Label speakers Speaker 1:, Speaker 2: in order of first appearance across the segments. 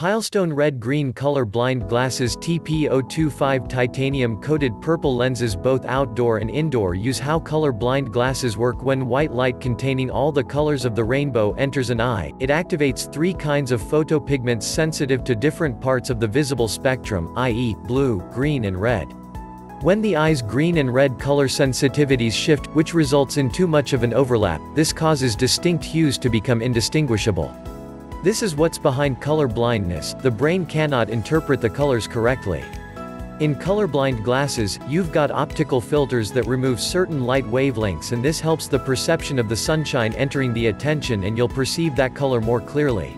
Speaker 1: Pilestone Red Green Color Blind Glasses TP025 Titanium Coated Purple Lenses Both outdoor and indoor use how color blind glasses work when white light containing all the colors of the rainbow enters an eye, it activates three kinds of photopigments sensitive to different parts of the visible spectrum, i.e., blue, green and red. When the eye's green and red color sensitivities shift, which results in too much of an overlap, this causes distinct hues to become indistinguishable. This is what's behind color blindness, the brain cannot interpret the colors correctly. In colorblind glasses, you've got optical filters that remove certain light wavelengths and this helps the perception of the sunshine entering the attention and you'll perceive that color more clearly.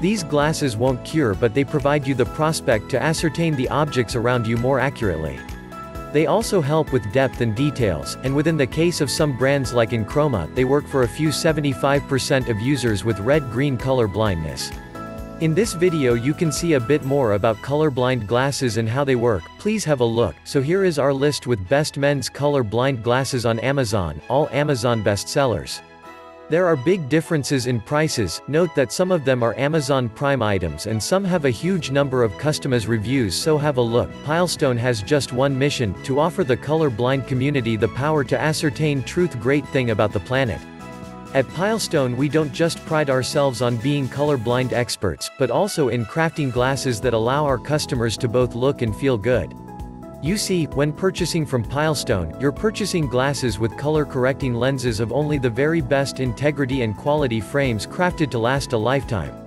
Speaker 1: These glasses won't cure but they provide you the prospect to ascertain the objects around you more accurately. They also help with depth and details, and within the case of some brands like EnChroma, they work for a few 75% of users with red-green color blindness. In this video you can see a bit more about colorblind glasses and how they work, please have a look, so here is our list with best men's color blind glasses on Amazon, all Amazon bestsellers. There are big differences in prices, note that some of them are Amazon Prime items and some have a huge number of customers reviews so have a look. Pilestone has just one mission, to offer the color-blind community the power to ascertain truth great thing about the planet. At Pilestone we don't just pride ourselves on being color-blind experts, but also in crafting glasses that allow our customers to both look and feel good. You see, when purchasing from Pilestone, you're purchasing glasses with color-correcting lenses of only the very best integrity and quality frames crafted to last a lifetime.